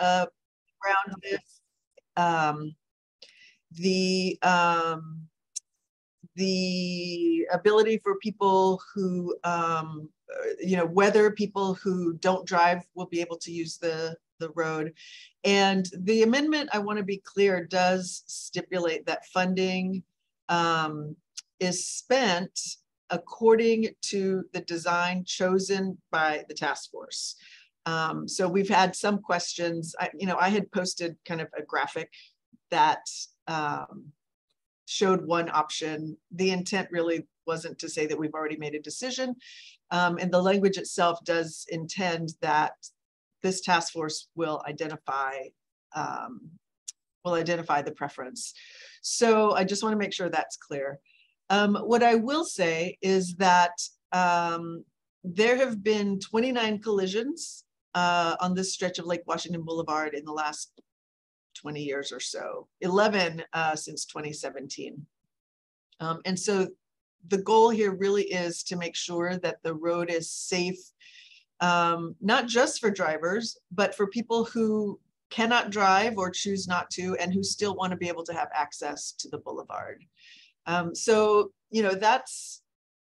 uh, around this, um, the um, the ability for people who, um, you know, whether people who don't drive will be able to use the the road. And the amendment, I want to be clear, does stipulate that funding um, is spent according to the design chosen by the task force. Um, so we've had some questions. I, you know, I had posted kind of a graphic that um, showed one option. The intent really wasn't to say that we've already made a decision. Um, and the language itself does intend that this task force will identify um, will identify the preference. So I just want to make sure that's clear. Um, what I will say is that um, there have been 29 collisions uh, on this stretch of Lake Washington Boulevard in the last 20 years or so, 11 uh, since 2017. Um, and so the goal here really is to make sure that the road is safe, um, not just for drivers, but for people who cannot drive or choose not to, and who still want to be able to have access to the boulevard. Um, so, you know, that's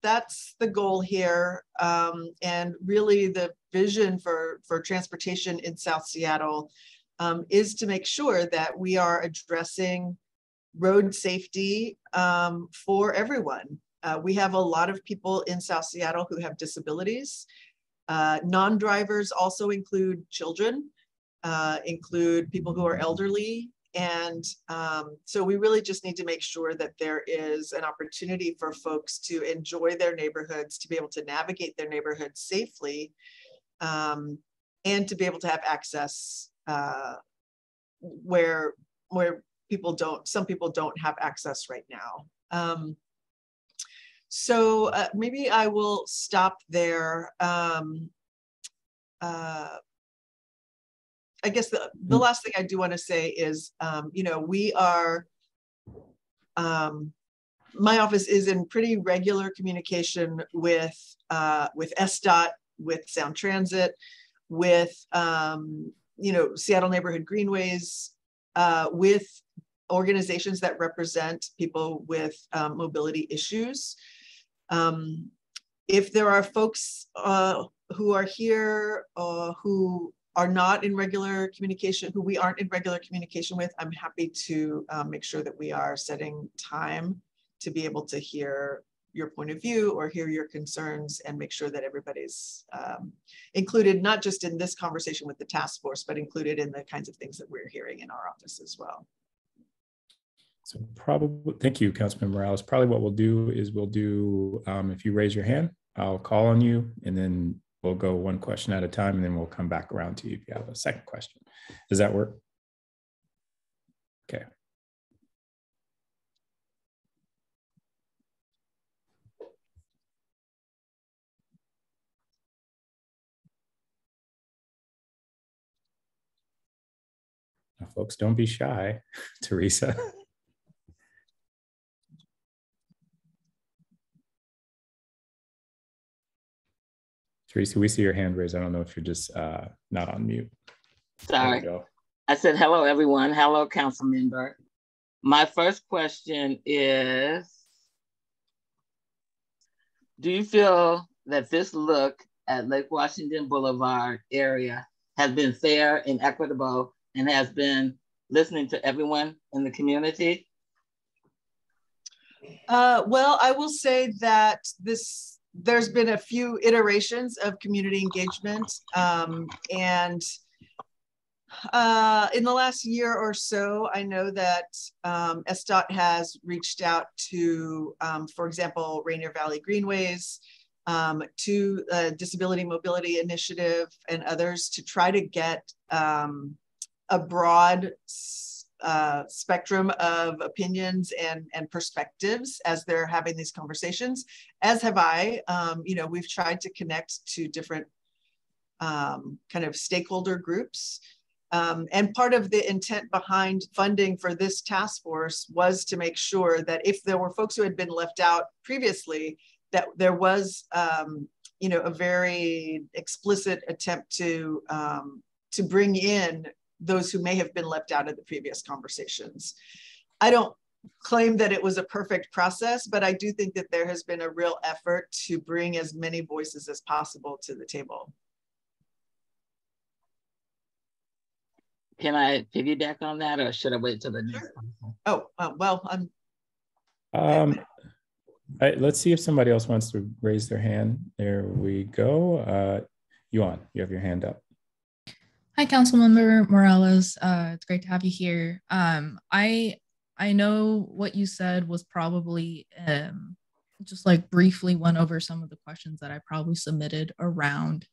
that's the goal here. Um, and really the vision for, for transportation in South Seattle um, is to make sure that we are addressing road safety um, for everyone. Uh, we have a lot of people in South Seattle who have disabilities. Uh, non-drivers also include children, uh, include people who are elderly, and um, so we really just need to make sure that there is an opportunity for folks to enjoy their neighborhoods, to be able to navigate their neighborhoods safely, um, and to be able to have access uh, where where people don't, some people don't have access right now. Um, so uh, maybe I will stop there. Um, uh, I guess the, the mm. last thing I do want to say is, um, you know, we are, um, my office is in pretty regular communication with, uh, with SDOT, with Sound Transit, with, um, you know, Seattle Neighborhood Greenways, uh, with organizations that represent people with um, mobility issues. Um, if there are folks uh, who are here uh, who are not in regular communication, who we aren't in regular communication with, I'm happy to um, make sure that we are setting time to be able to hear your point of view or hear your concerns and make sure that everybody's um, included, not just in this conversation with the task force, but included in the kinds of things that we're hearing in our office as well. So probably, thank you, Councilman Morales. Probably what we'll do is we'll do, um, if you raise your hand, I'll call on you and then we'll go one question at a time and then we'll come back around to you if you have a second question. Does that work? Okay. Now, folks, don't be shy, Teresa. Teresa, we see your hand raised. I don't know if you're just uh, not on mute. Sorry. I said, hello, everyone. Hello, council member. My first question is, do you feel that this look at Lake Washington Boulevard area has been fair and equitable and has been listening to everyone in the community? Uh, well, I will say that this there's been a few iterations of community engagement um, and uh, in the last year or so, I know that um, SDOT has reached out to, um, for example, Rainier Valley Greenways, um, to a Disability Mobility Initiative and others to try to get um, a broad uh, spectrum of opinions and, and perspectives as they're having these conversations, as have I. Um, you know, we've tried to connect to different um, kind of stakeholder groups. Um, and part of the intent behind funding for this task force was to make sure that if there were folks who had been left out previously, that there was, um, you know, a very explicit attempt to um, to bring in those who may have been left out of the previous conversations. I don't claim that it was a perfect process, but I do think that there has been a real effort to bring as many voices as possible to the table. Can I piggyback on that or should I wait till the next sure. Oh, uh, well, I'm. Um, I, let's see if somebody else wants to raise their hand. There we go. Uh, Yuan, you have your hand up. Hi, Councilmember Morales. Uh, it's great to have you here. Um, I I know what you said was probably um, just like briefly went over some of the questions that I probably submitted around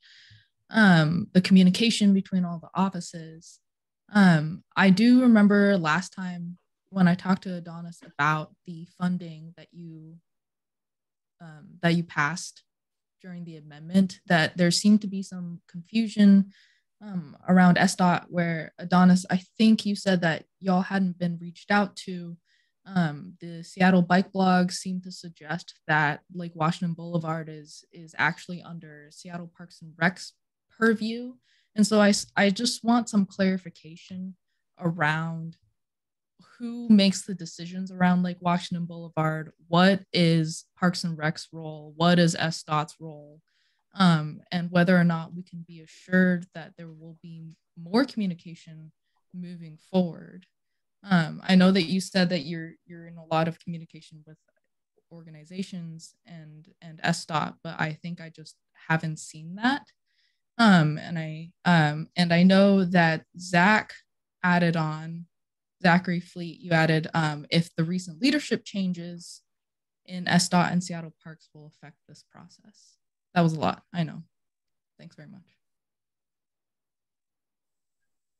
um, the communication between all the offices. Um, I do remember last time when I talked to Adonis about the funding that you um, that you passed during the amendment, that there seemed to be some confusion um, around SDOT where Adonis, I think you said that y'all hadn't been reached out to. Um, the Seattle Bike Blog seemed to suggest that Lake Washington Boulevard is is actually under Seattle Parks and Recs purview, and so I I just want some clarification around who makes the decisions around Lake Washington Boulevard. What is Parks and Rec's role? What is SDOT's role? Um, and whether or not we can be assured that there will be more communication moving forward. Um, I know that you said that you're you're in a lot of communication with organizations and and SDOT, but I think I just haven't seen that. Um, and I um, and I know that Zach added on Zachary Fleet. You added um, if the recent leadership changes in SDOT and Seattle Parks will affect this process. That was a lot. I know. Thanks very much.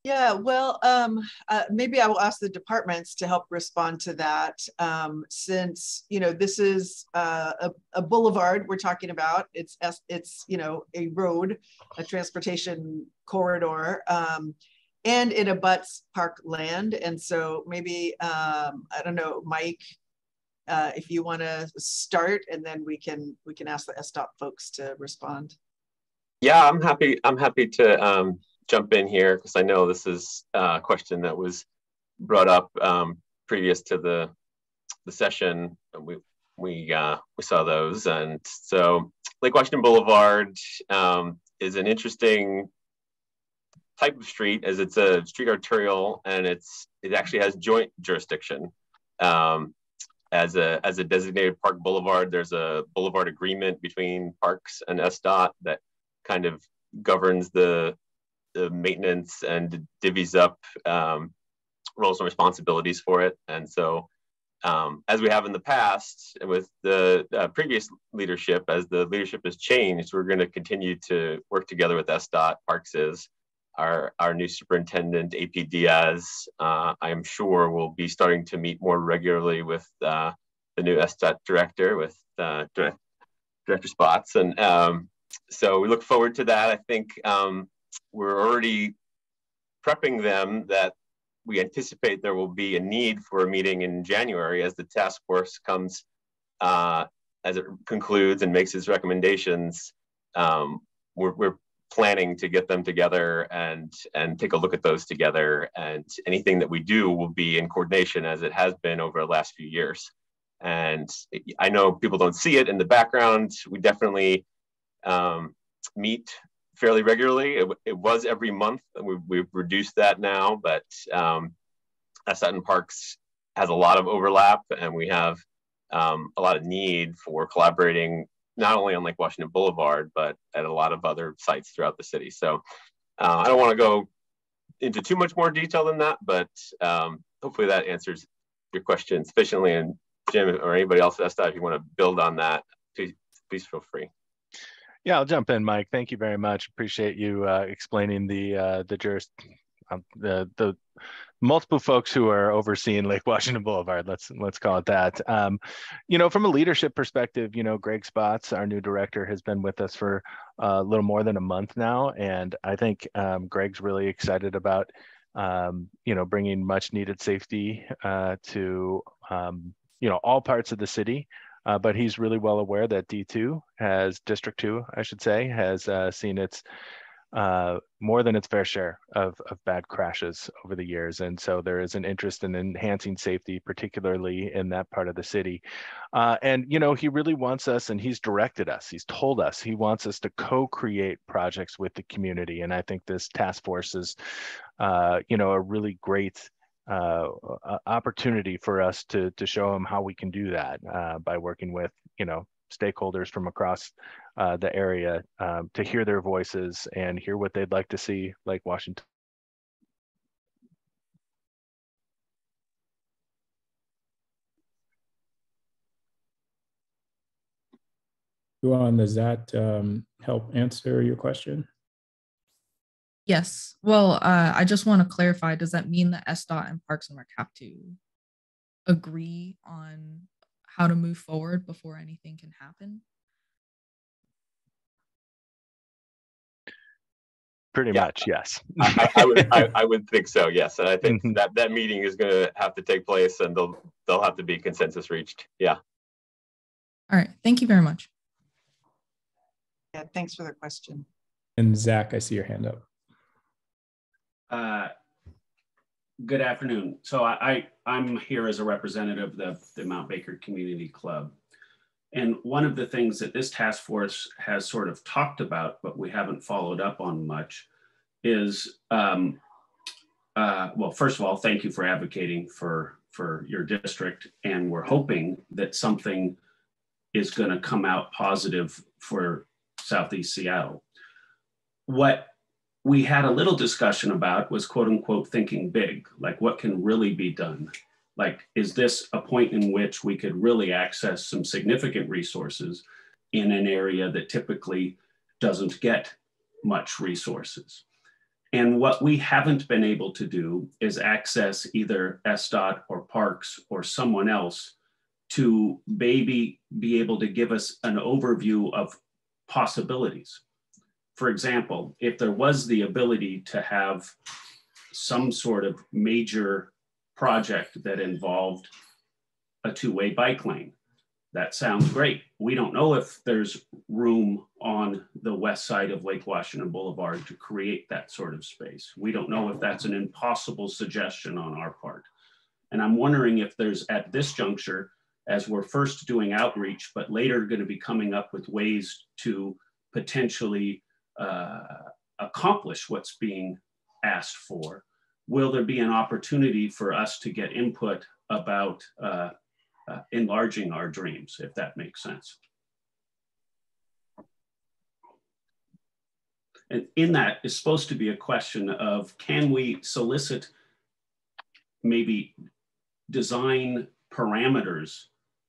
Yeah, well, um, uh, maybe I will ask the departments to help respond to that. Um, since you know this is uh, a, a, boulevard we're talking about, it's it's you know a road, a transportation corridor, um, and it abuts park land, and so maybe um, I don't know, Mike uh, if you want to start, and then we can we can ask the SDOT folks to respond. Yeah, I'm happy. I'm happy to um, jump in here because I know this is a question that was brought up um, previous to the the session. We we uh, we saw those, and so Lake Washington Boulevard um, is an interesting type of street as it's a street arterial and it's it actually has joint jurisdiction. Um, as a as a designated park boulevard. There's a boulevard agreement between Parks and SDOT that kind of governs the the maintenance and divvies up um, roles and responsibilities for it. And so, um, as we have in the past with the uh, previous leadership, as the leadership has changed, we're going to continue to work together with SDOT. Parks is our, our new superintendent, AP Diaz, uh, I am sure will be starting to meet more regularly with uh, the new SDOT director, with uh, Director Spotts. And um, so we look forward to that. I think um, we're already prepping them that we anticipate there will be a need for a meeting in January as the task force comes, uh, as it concludes and makes its recommendations. Um, we're, we're planning to get them together and and take a look at those together. And anything that we do will be in coordination as it has been over the last few years. And i know people don't see it in the background. We definitely um, meet fairly regularly. It, it, was every month. We, we've reduced that now but um, SDOT and Parks has a lot of overlap and we have um, a lot of need for collaborating not only on Lake Washington Boulevard, but at a lot of other sites throughout the city. So uh, I don't want to go into too much more detail than that, but um, hopefully that answers your question sufficiently. And Jim or anybody else at SDOT, if you want to build on that, please, please feel free. Yeah, I'll jump in, Mike. Thank you very much. Appreciate you uh, explaining the uh, the juris, um, the the multiple folks who are overseeing Lake Washington Boulevard. Let's let's call it that. Um, you know, from a leadership perspective, you know, Greg Spotts, our new director, has been with us for a little more than a month now, and I think um, Greg's really excited about um, you know bringing much needed safety uh, to um, you know all parts of the city. Uh, but he's really well aware that D2 has District 2, I should say, has uh, seen its uh, more than its fair share of, of bad crashes over the years. And so there is an interest in enhancing safety, particularly in that part of the city. Uh, and, you know, he really wants us, and he's directed us, he's told us, he wants us to co-create projects with the community. And I think this task force is, uh, you know, a really great uh, opportunity for us to, to show him how we can do that uh, by working with, you know, stakeholders from across uh, the area um, to hear their voices and hear what they'd like to see Lake Washington. Luan, does that um, help answer your question? Yes. Well, uh, I just want to clarify, does that mean that SDOT and Parks and Rec have to agree on how to move forward before anything can happen? Pretty yeah. much, yes. I, I, would, I, I, would think so, yes. And I think mm-hmm. that that meeting is going to have to take place, and they'll they'll have to be consensus reached. Yeah. All right. Thank you very much. Yeah. Thanks for the question. And Zach, I see your hand up. Uh, good afternoon. So I, I am here as a representative of the Mount Baker Community Club. And one of the things that this task force has sort of talked about, but we haven't followed up on much, is um, uh, well, first of all, thank you for advocating for for your district, and we're hoping that something is going to come out positive for Southeast Seattle. What we had a little discussion about was quote unquote thinking big, like what can really be done like, is this a point in which we could really access some significant resources in an area that typically doesn't get much resources? And what we haven't been able to do is access either SDOT or Parks or someone else to maybe be able to give us an overview of possibilities. For example, if there was the ability to have some sort of major project that involved a two-way bike lane. That sounds great. We don't know if there's room on the west side of Lake Washington Boulevard to create that sort of space. We don't know if that's an impossible suggestion on our part. And I'm wondering if there's at this juncture, as we're first doing outreach, but later going to be coming up with ways to potentially uh, accomplish what's being asked for, will there be an opportunity for us to get input about uh, uh, enlarging our dreams, if that makes sense? And in that is supposed to be a question of can we solicit maybe design parameters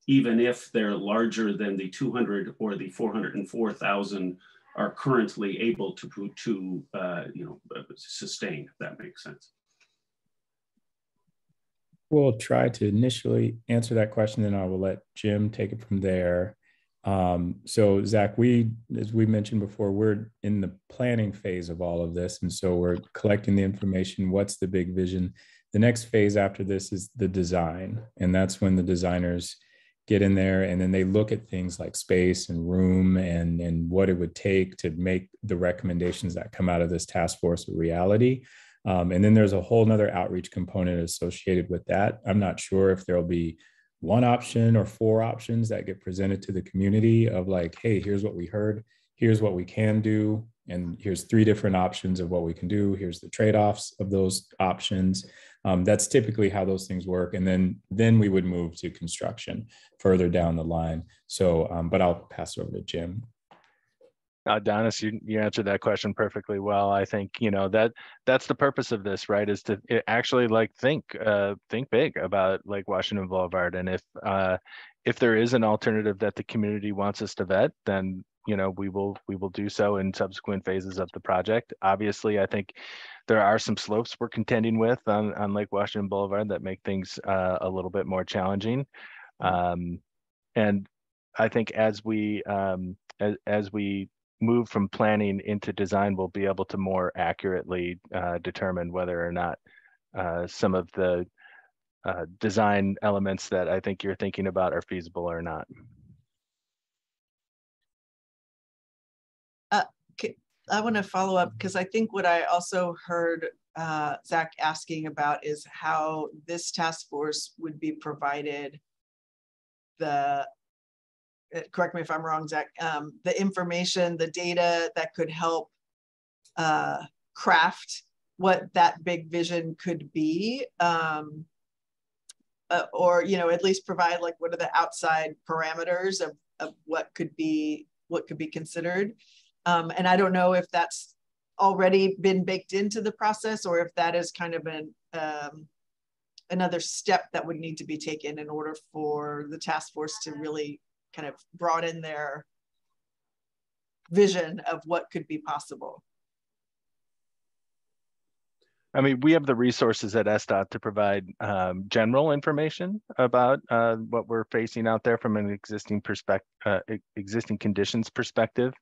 even if they're larger than the 200 or the 404,000 are currently able to, to uh, you know, sustain, if that makes sense. We'll try to initially answer that question, then I will let Jim take it from there. Um, so Zach, we, as we mentioned before, we're in the planning phase of all of this. And so we're collecting the information. What's the big vision? The next phase after this is the design. And that's when the designers get in there and then they look at things like space and room and, and what it would take to make the recommendations that come out of this task force a reality. Um, and then there's a whole nother outreach component associated with that. I'm not sure if there'll be one option or four options that get presented to the community of like, hey, here's what we heard, here's what we can do, and here's three different options of what we can do. Here's the trade-offs of those options. Um, that's typically how those things work. And then then we would move to construction further down the line. So, um, but I'll pass over to Jim. Uh, Donis, you, you answered that question perfectly well. I think you know that that's the purpose of this, right? Is to actually like think uh, think big about Lake Washington Boulevard, and if uh, if there is an alternative that the community wants us to vet, then you know we will we will do so in subsequent phases of the project. Obviously, I think there are some slopes we're contending with on on Lake Washington Boulevard that make things uh, a little bit more challenging, um, and I think as we um, as, as we move from planning into design, we'll be able to more accurately uh, determine whether or not uh, some of the uh, design elements that I think you're thinking about are feasible or not. I want to follow up because I think what I also heard uh, Zach asking about is how this task force would be provided the uh, correct me if I'm wrong, Zach, um, the information, the data that could help uh, craft what that big vision could be. Um, uh, or, you know, at least provide like what are the outside parameters of, of what could be what could be considered. Um, and I don't know if that's already been baked into the process or if that is kind of an um, another step that would need to be taken in order for the task force to really kind of broaden their vision of what could be possible. I mean, we have the resources at SDOT to provide um, general information about uh, what we're facing out there from an existing perspective, uh, existing conditions perspective.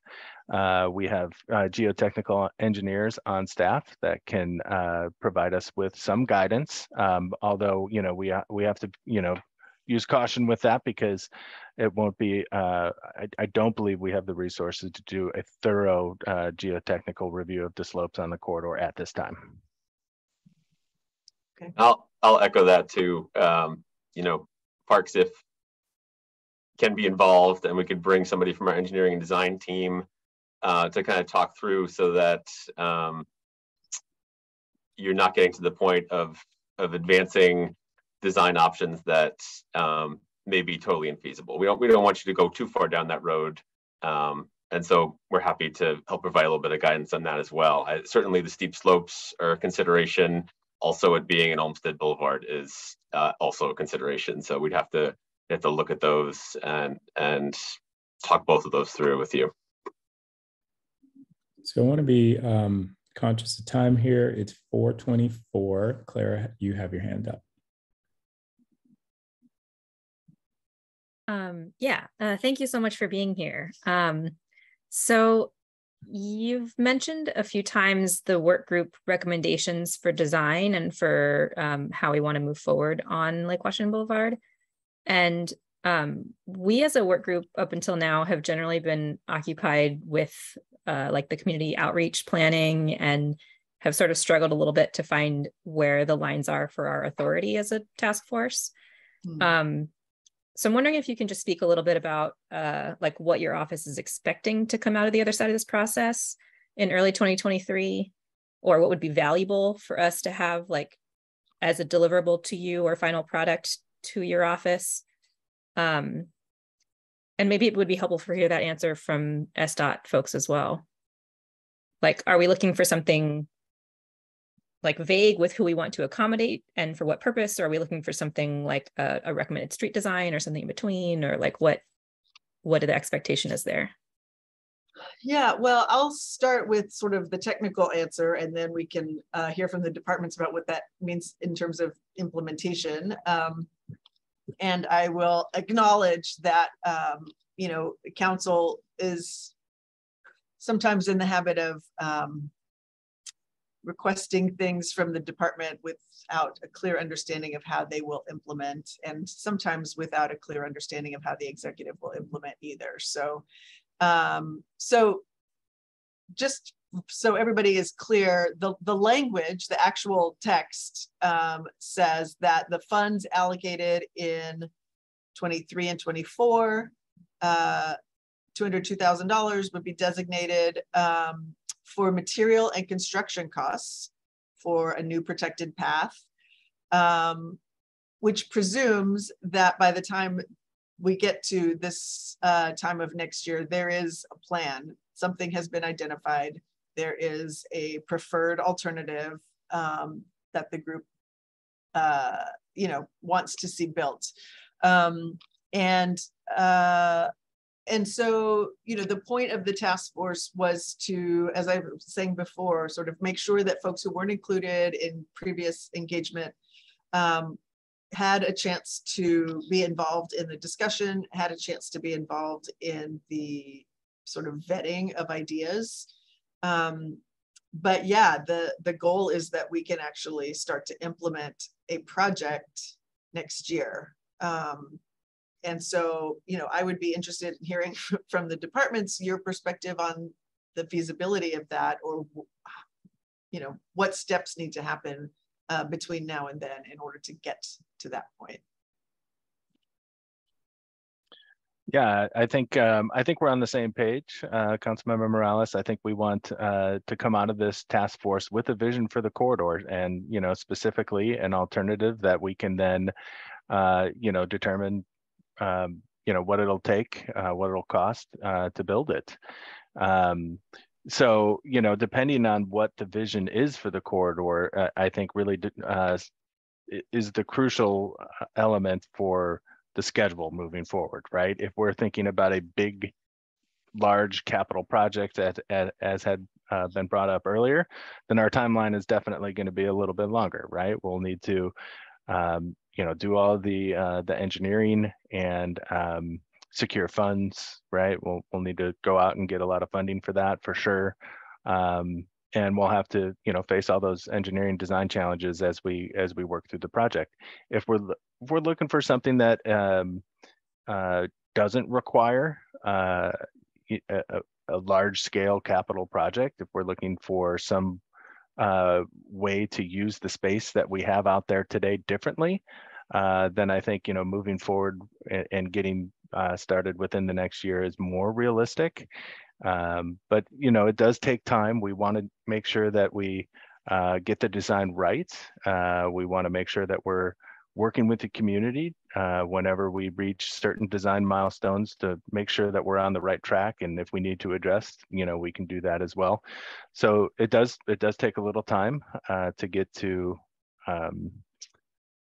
Uh, we have uh, geotechnical engineers on staff that can uh, provide us with some guidance. Um, although, you know, we we have to, you know, use caution with that because it won't be. Uh, I, I, don't believe we have the resources to do a thorough geotechnical review of the slopes on the corridor at this time. Okay. I'll I'll echo that too. Um, you know, parks if can be involved, and we could bring somebody from our engineering and design team uh, to kind of talk through so that um, you're not getting to the point of of advancing design options that um, may be totally infeasible. We don't we don't want you to go too far down that road. Um, and so we're happy to help provide a little bit of guidance on that as well. I, certainly the steep slopes are a consideration also it being an Olmsted Boulevard is uh, also a consideration. So we'd have to have to look at those and and talk both of those through with you. So I want to be um, conscious of time here. It's 424. Clara, you have your hand up. Um, yeah, uh, thank you so much for being here. Um, so You've mentioned a few times the work group recommendations for design and for um, how we want to move forward on Lake Washington Boulevard. And um, we as a work group up until now have generally been occupied with uh, like the community outreach planning and have sort of struggled a little bit to find where the lines are for our authority as a task force. Mm. Um, so I'm wondering if you can just speak a little bit about uh, like what your office is expecting to come out of the other side of this process in early 2023, or what would be valuable for us to have like as a deliverable to you or final product to your office. Um, and maybe it would be helpful for hear that answer from SDOT folks as well. Like, are we looking for something like vague with who we want to accommodate and for what purpose? Or are we looking for something like a, a recommended street design or something in between? Or like what what the expectation is there? Yeah, well, I'll start with sort of the technical answer, and then we can uh, hear from the departments about what that means in terms of implementation. Um, and I will acknowledge that um, you know council is sometimes in the habit of um, requesting things from the department without a clear understanding of how they will implement and sometimes without a clear understanding of how the executive will implement either. So, um, so just so everybody is clear, the, the language, the actual text um, says that the funds allocated in 23 and 24, uh, $202,000 would be designated um, for material and construction costs for a new protected path, um, which presumes that by the time we get to this uh, time of next year, there is a plan. Something has been identified. There is a preferred alternative um, that the group, uh, you know, wants to see built. Um, and uh, and so, you know, the point of the task force was to, as I was saying before, sort of make sure that folks who weren't included in previous engagement um, had a chance to be involved in the discussion, had a chance to be involved in the sort of vetting of ideas. Um, but yeah, the, the goal is that we can actually start to implement a project next year. Um, and so, you know, I would be interested in hearing from the departments your perspective on the feasibility of that or you know what steps need to happen uh, between now and then in order to get to that point. Yeah, I think um, I think we're on the same page, uh, Councilmember Morales. I think we want uh, to come out of this task force with a vision for the corridor, and you know specifically an alternative that we can then, uh, you know, determine, um, you know, what it'll take, uh, what it'll cost uh, to build it. Um, so you know, depending on what the vision is for the corridor, uh, I think really is the crucial element for the schedule moving forward, right? If we're thinking about a big, large capital project as, as, as had uh, been brought up earlier, then our timeline is definitely going to be a little bit longer, right? We'll need to, um, you know, do all the uh, the engineering and um, secure funds, right? We'll we'll need to go out and get a lot of funding for that for sure. Um, and we'll have to you know face all those engineering design challenges as we as we work through the project if we're if we're looking for something that um, uh, doesn't require uh, a, a, large scale capital project if we're looking for some uh, way to use the space that we have out there today differently uh, then i think you know moving forward and, and getting uh, started within the next year is more realistic um, but you know, it does take time. We want to make sure that we uh, get the design right. Uh, we want to make sure that we're working with the community uh, whenever we reach certain design milestones to make sure that we're on the right track. And if we need to address, you know, we can do that as well. So it does it does take a little time uh, to get to um,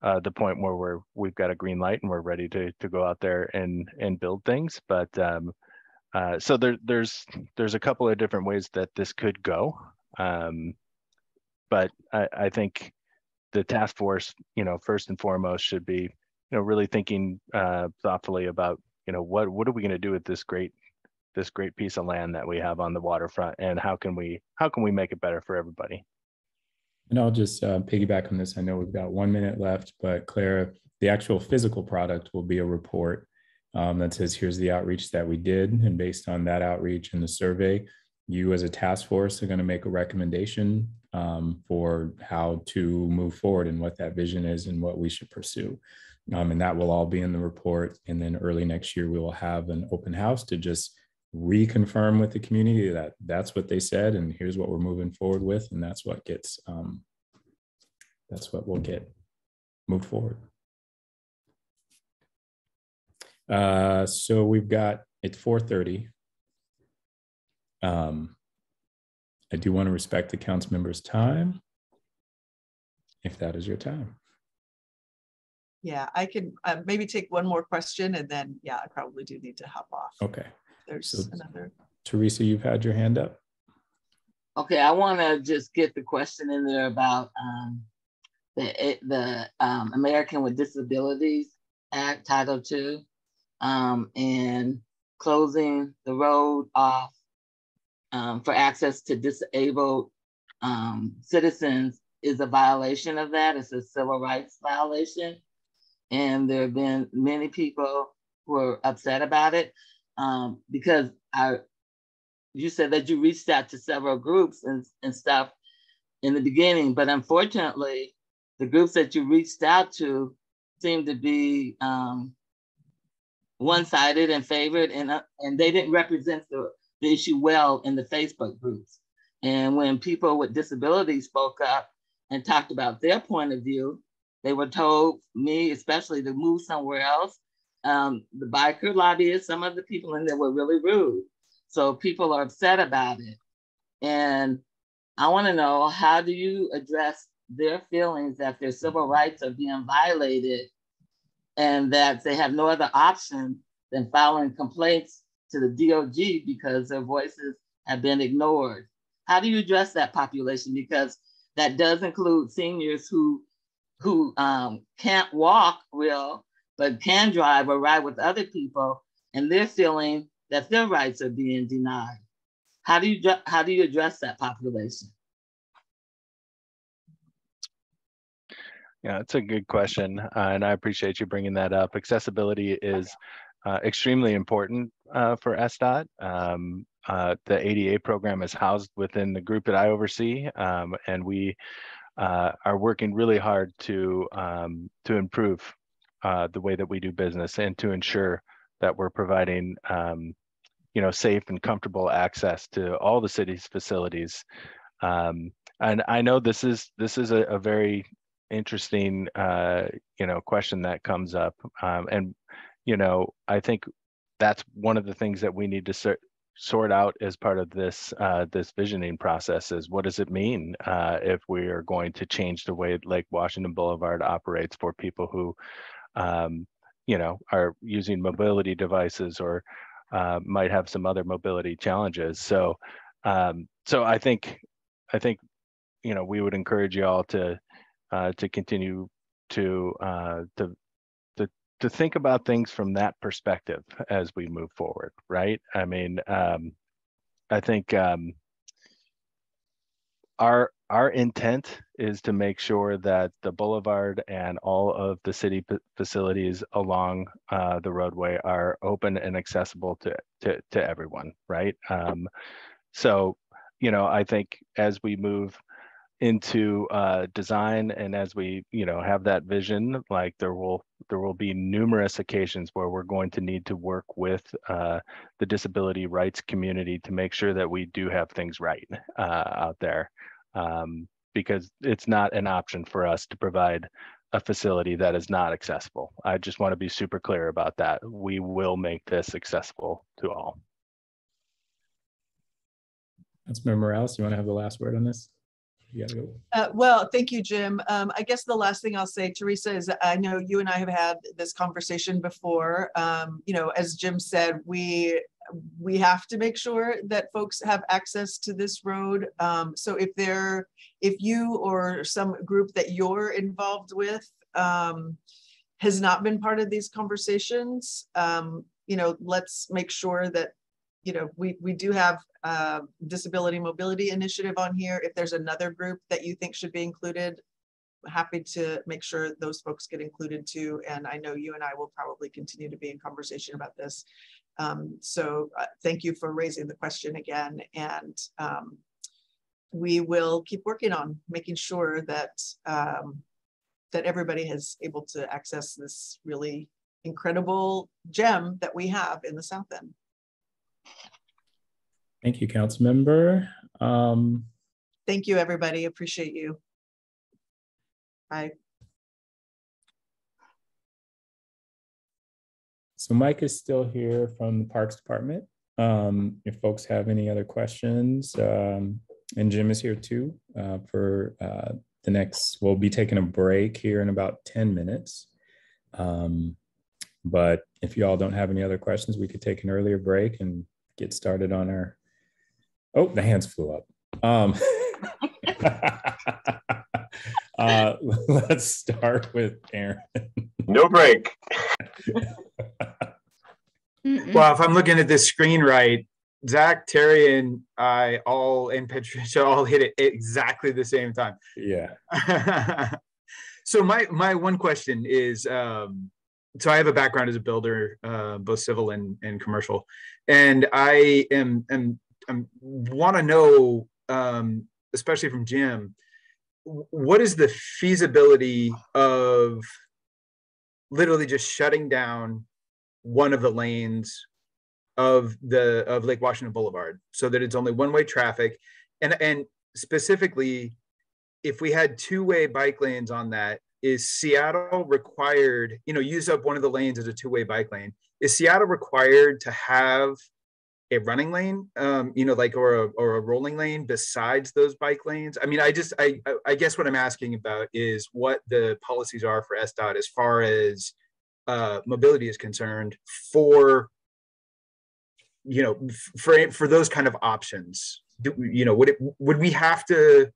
uh, the point where we're we've got a green light and we're ready to to go out there and and build things. But um, uh, so there, there's there's a couple of different ways that this could go, um, but I, I, think the task force, you know, first and foremost, should be, you know, really thinking uh, thoughtfully about, you know, what what are we going to do with this great this great piece of land that we have on the waterfront, and how can we how can we make it better for everybody? And I'll just uh, piggyback on this. I know we've got one minute left, but Clara, the actual physical product will be a report um, that says, here's the outreach that we did. And based on that outreach and the survey, you as a task force are going to make a recommendation um, for how to move forward and what that vision is and what we should pursue. Um, and that will all be in the report. And then early next year, we will have an open house to just reconfirm with the community that that's what they said and here's what we're moving forward with. And that's what gets, um, that's what we'll get moved forward. Uh, so we've got it's 4:30. Um, I do want to respect the council members' time, if that is your time. Yeah, I can uh, maybe take one more question, and then yeah, I probably do need to hop off. Okay. There's so, another. Teresa, you've had your hand up. Okay, I want to just get the question in there about um, the the um, American with Disabilities Act Title II um, and closing the road off um, for access to disabled um, citizens is a violation of that. It's a civil rights violation. And there have been many people who are upset about it um, because I, you said that you reached out to several groups and, and stuff in the beginning, but unfortunately, the groups that you reached out to seem to be um, one-sided and favored, and uh, and they didn't represent the, the issue well in the Facebook groups. And when people with disabilities spoke up and talked about their point of view, they were told me, especially, to move somewhere else. Um, the biker lobbyists, some of the people in there were really rude. So people are upset about it. And I want to know how do you address their feelings that their civil rights are being violated and that they have no other option than filing complaints to the DOJ because their voices have been ignored. How do you address that population? Because that does include seniors who who um, can't walk real, but can drive or ride with other people, and they're feeling that their rights are being denied. How do you how do you address that population? Yeah, it's a good question, uh, and I appreciate you bringing that up. Accessibility is uh, extremely important uh, for SDOT. Um, uh, the ADA program is housed within the group that I oversee, um, and we uh, are working really hard to um, to improve uh, the way that we do business and to ensure that we're providing um, you know safe and comfortable access to all the city's facilities. Um, and I know this is this is a, a very interesting uh, you know question that comes up, um, and you know I think that's one of the things that we need to sort sort out as part of this uh, this visioning process is what does it mean uh, if we are going to change the way Lake Washington Boulevard operates for people who um, you know are using mobility devices or uh, might have some other mobility challenges. So um, so I think I think you know we would encourage you all to uh, to continue to uh, to to think about things from that perspective as we move forward, right? I mean, um, I think um, our our intent is to make sure that the boulevard and all of the city facilities along uh, the roadway are open and accessible to to, to everyone, right? Um, so, you know, I think as we move into uh, design and as we you know have that vision like there will there will be numerous occasions where we're going to need to work with uh, the disability rights community to make sure that we do have things right uh, out there um, because it's not an option for us to provide a facility that is not accessible. I just want to be super clear about that. We will make this accessible to all. That's Councilmember Morales, you want to have the last word on this? Uh, well, thank you, Jim. Um, I guess the last thing I'll say, Teresa, is I know you and I have had this conversation before. Um, you know, as Jim said, we we have to make sure that folks have access to this road. Um, so if there, if you or some group that you're involved with um, has not been part of these conversations, um, you know, let's make sure that you know, we, we do have uh, disability mobility initiative on here. If there's another group that you think should be included, happy to make sure those folks get included too. And I know you and I will probably continue to be in conversation about this. Um, so uh, thank you for raising the question again. And um, we will keep working on making sure that um, that everybody is able to access this really incredible gem that we have in the South End. Thank you, council member. Um, Thank you, everybody. Appreciate you. Bye. So Mike is still here from the Parks Department. Um, if folks have any other questions, um, and Jim is here too uh, for uh, the next, we'll be taking a break here in about 10 minutes. Um, but if you all don't have any other questions, we could take an earlier break and get started on our, oh, the hands flew up. Um, uh, let's start with Aaron. No break. well, if I'm looking at this screen right, Zach, Terry, and I all and Patricia all hit it exactly the same time. Yeah. so my my one question is um, so I have a background as a builder, uh, both civil and, and commercial, and I am am, am want to know, um, especially from Jim, what is the feasibility of literally just shutting down one of the lanes of the of Lake Washington Boulevard so that it's only one way traffic, and and specifically, if we had two way bike lanes on that is Seattle required, you know, use up one of the lanes as a two-way bike lane. Is Seattle required to have a running lane, um, you know, like or a or a rolling lane besides those bike lanes? I mean, I just I I guess what I'm asking about is what the policies are for SDOT as far as uh, mobility is concerned for you know for for those kind of options. Do, you know, would it would we have to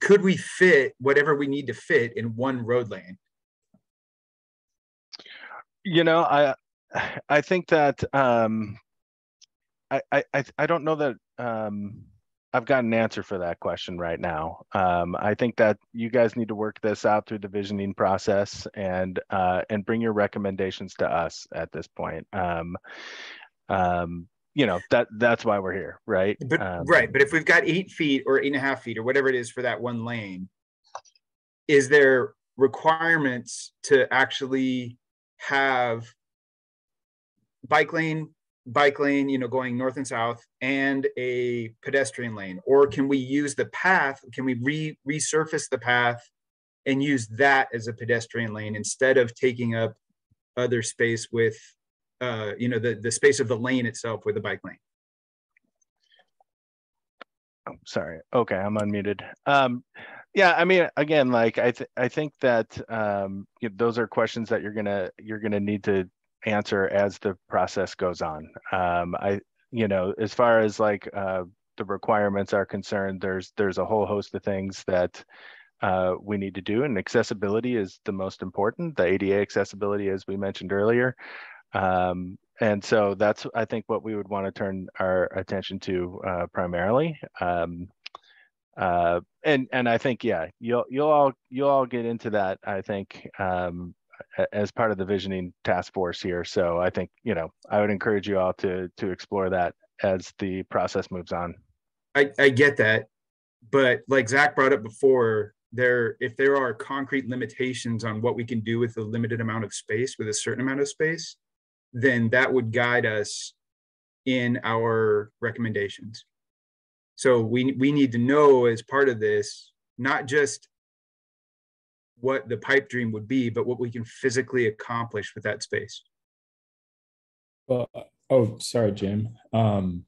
could we fit whatever we need to fit in one road lane? You know, I I think that um, I, I I don't know that um, I've got an answer for that question right now. Um, I think that you guys need to work this out through the visioning process and uh, and bring your recommendations to us at this point. Um, um, you know that that's why we're here, right? But um, right, but if we've got eight feet or eight and a half feet or whatever it is for that one lane, is there requirements to actually have bike lane, bike lane, you know, going north and south, and a pedestrian lane, or can we use the path? Can we re resurface the path and use that as a pedestrian lane instead of taking up other space with uh, you know, the, the space of the lane itself with the bike lane. Oh, sorry. Okay, I'm unmuted. Um, yeah, I mean, again, like I, th- I think that um, you know, those are questions that you're gonna you're gonna need to answer as the process goes on. Um, I, you know, as far as like uh, the requirements are concerned, there's there's a whole host of things that uh, we need to do, and accessibility is the most important. The ADA accessibility, as we mentioned earlier, um, and so that's, I think, what we would want to turn our attention to uh, primarily. Um, uh, and and I think, yeah, you'll you'll all you'll all get into that. I think um, as part of the visioning task force here. So I think you know I would encourage you all to to explore that as the process moves on. I, I get that, but like Zach brought up before, there if there are concrete limitations on what we can do with a limited amount of space with a certain amount of space then that would guide us in our recommendations. So we, we need to know as part of this, not just what the pipe dream would be, but what we can physically accomplish with that space. Well, oh, sorry, Jim. Um,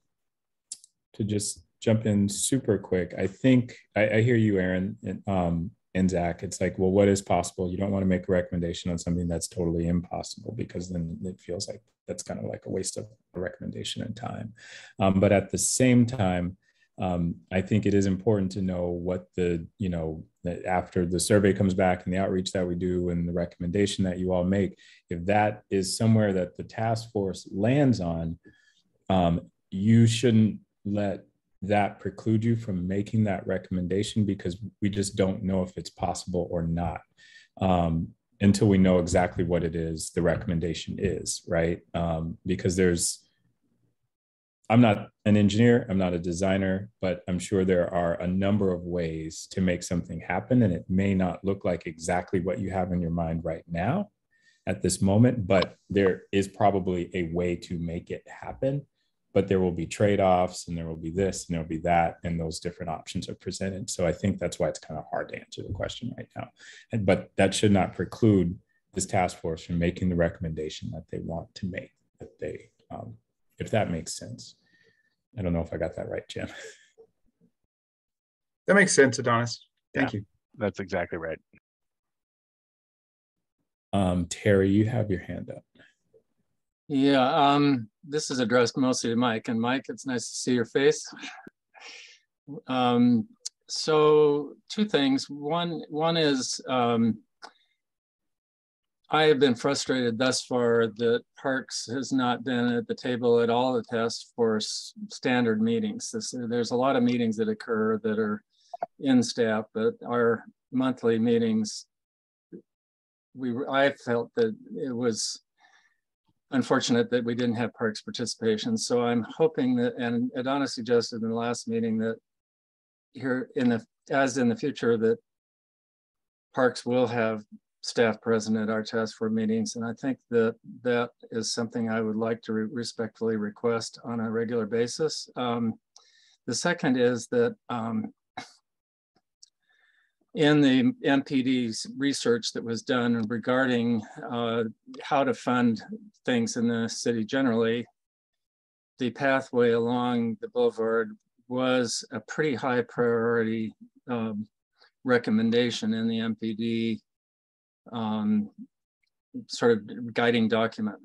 to just jump in super quick, I think I, I hear you, Aaron. And, um, and Zach, it's like, well, what is possible? You don't want to make a recommendation on something that's totally impossible because then it feels like that's kind of like a waste of a recommendation and time. Um, but at the same time, um, I think it is important to know what the, you know, after the survey comes back and the outreach that we do and the recommendation that you all make, if that is somewhere that the task force lands on, um, you shouldn't let that preclude you from making that recommendation because we just don't know if it's possible or not um, until we know exactly what it is the recommendation is, right? Um, because there's, I'm not an engineer, I'm not a designer, but I'm sure there are a number of ways to make something happen. And it may not look like exactly what you have in your mind right now at this moment, but there is probably a way to make it happen. But there will be trade-offs and there will be this and there will be that and those different options are presented. So i think that's why it's kind of hard to answer the question right now. And, but that should not preclude this task force from making the recommendation that they want to make that they um, if that makes sense i don't know if i got that right jim that makes sense adonis thank yeah, you that's exactly right um, terry you have your hand up yeah, um, this is addressed mostly to Mike. And Mike, it's nice to see your face. um, so two things. One, one is um, I have been frustrated thus far that Parks has not been at the table at all the task force standard meetings. This, there's a lot of meetings that occur that are in staff, but our monthly meetings, we I felt that it was unfortunate that we didn't have parks participation. So I'm hoping that, and Adonis suggested in the last meeting that here in the, as in the future, that parks will have staff present at our task force meetings. And I think that that is something I would like to re respectfully request on a regular basis. Um, the second is that um, in the MPD's research that was done regarding uh, how to fund things in the city generally, the pathway along the boulevard was a pretty high priority um, recommendation in the MPD um, sort of guiding document.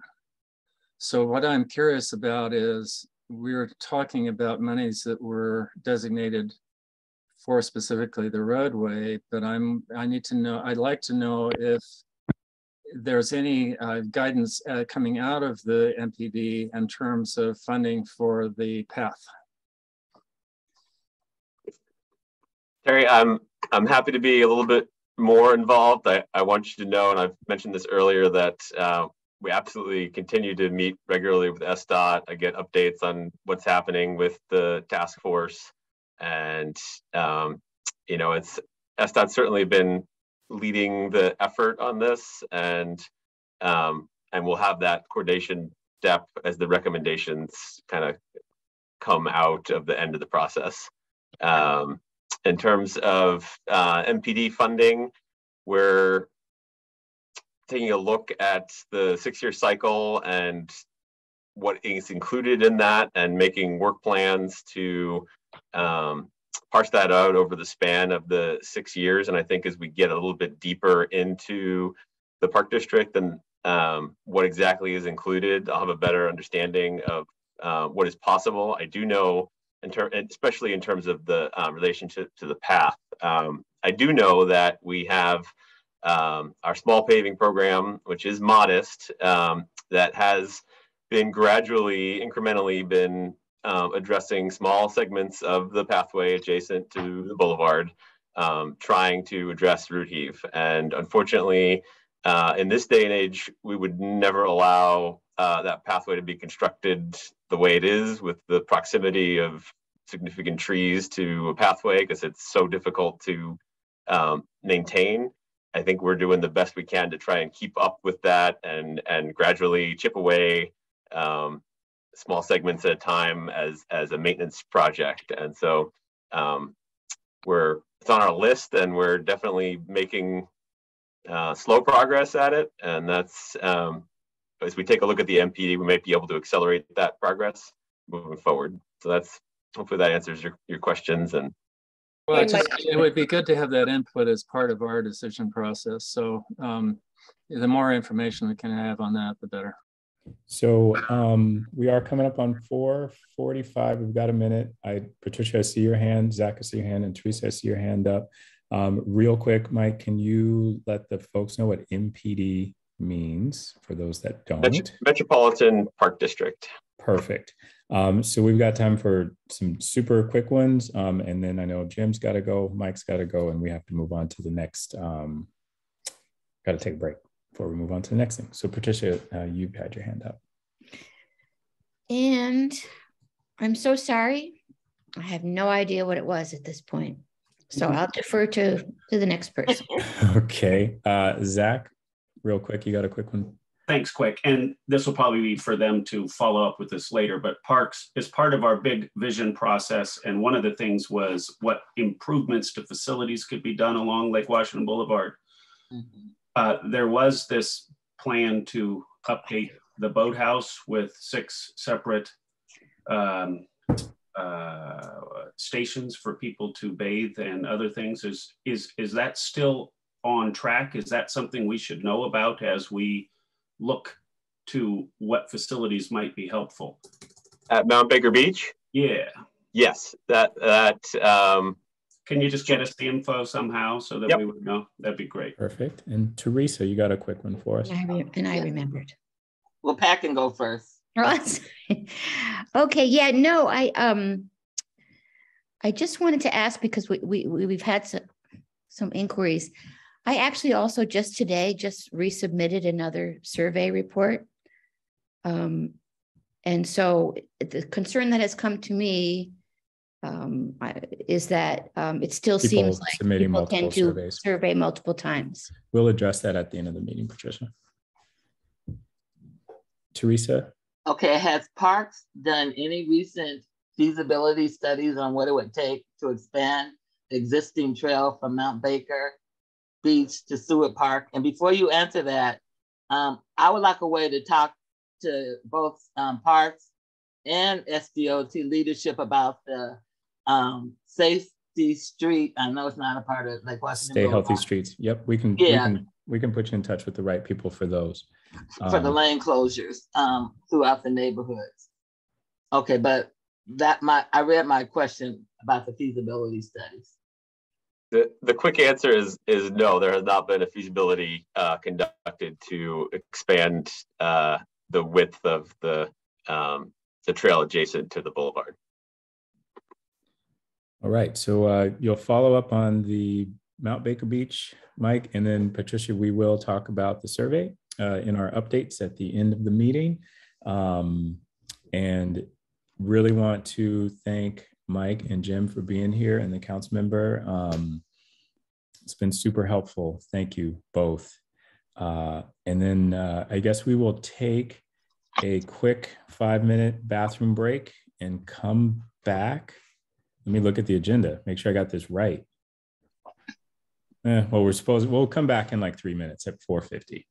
So what I'm curious about is we're talking about monies that were designated for specifically the roadway, but I'm, I need to know, I'd like to know if there's any uh, guidance uh, coming out of the MPD in terms of funding for the path. Terry, I'm, I'm happy to be a little bit more involved. I, I want you to know, and I've mentioned this earlier, that uh, we absolutely continue to meet regularly with SDOT. I get updates on what's happening with the task force. And, um, you know, it's SDOT's certainly been leading the effort on this and um, and we'll have that coordination step as the recommendations kind of come out of the end of the process. Um, in terms of uh, MPD funding, we're taking a look at the six-year cycle and what is included in that and making work plans to um, parse that out over the span of the six years. And I think as we get a little bit deeper into the park district and um, what exactly is included, I'll have a better understanding of uh, what is possible. I do know, in term, especially in terms of the um, relationship to the path. Um, I do know that we have um, our small paving program, which is modest, um, that has been gradually, incrementally been um, addressing small segments of the pathway adjacent to the boulevard, um, trying to address root heave. And unfortunately, uh, in this day and age, we would never allow uh, that pathway to be constructed the way it is with the proximity of significant trees to a pathway because it's so difficult to um, maintain. I think we're doing the best we can to try and keep up with that and and gradually chip away um, small segments at a time as as a maintenance project. And so um, we're it's on our list, and we're definitely making uh, slow progress at it. And that's um, as we take a look at the MPD, we might be able to accelerate that progress moving forward. So that's hopefully that answers your, your questions and well, it, just, it would be good to have that input as part of our decision process. So um, the more information we can have on that, the better. So um, we are coming up on 445. We've got a minute. I Patricia, I see your hand. Zach, I see your hand. And Teresa, I see your hand up. Um, real quick, Mike, can you let the folks know what MPD means for those that don't? Metro Metropolitan Park District. Perfect. Um, so we've got time for some super quick ones. Um, and then I know Jim's got to go, Mike's got to go, and we have to move on to the next. Um, got to take a break before we move on to the next thing. So Patricia, uh, you've had your hand up. And I'm so sorry. I have no idea what it was at this point. So I'll defer to, to the next person. okay. Uh, Zach, real quick, you got a quick one? Thanks, Quick. And this will probably be for them to follow up with this later, but parks is part of our big vision process. And one of the things was what improvements to facilities could be done along Lake Washington Boulevard. Mm-hmm. Uh, there was this plan to update the boathouse with six separate um, uh, stations for people to bathe and other things. Is, is, is that still on track? Is that something we should know about as we look to what facilities might be helpful. At Mount Baker Beach? Yeah. Yes, that, that, um, Can you just get us the info somehow so that Yep. we would know? That'd be great. Perfect. And Teresa, you got a quick one for us? And I, re- and I remembered. Well, Pat can go first. okay, yeah, no, I um I just wanted to ask because we, we we- we've had some some inquiries. I actually also just today just resubmitted another survey report. Um, and so the concern that has come to me um, is that um, it still People seems like submitting people multiple tend to surveys. survey multiple times. We'll address that at the end of the meeting, Patricia. Teresa? Okay, has Parks done any recent feasibility studies on what it would take to expand the existing trail from Mount Baker Beach to Seward Park? And before you answer that, um, I would like a way to talk to both um, Parks and SDOT leadership about the um, safety street. I know it's not a part of Lake Washington. Stay healthy streets. Yep, we can, we Yeah. can, we can put you in touch with the right people for those. for the Um, lane closures um, throughout the neighborhoods. Okay, but that my I read my question about the feasibility studies. The, the quick answer is, is no, there has not been a feasibility uh, conducted to expand uh, the width of the, um, the trail adjacent to the boulevard. All right, so uh, you'll follow up on the Mount Baker Beach, Mike, and then Patricia, we will talk about the survey. uh, in our updates at the end of the meeting. Um, and really want to thank Mike and Jim for being here and the council member. Um, it's been super helpful. Thank you both. Uh, and then uh, I guess we will take a quick five minute bathroom break and come back. Let me look at the agenda, make sure I got this right. Eh, well, we're supposed, we'll come back in like three minutes at 4.50.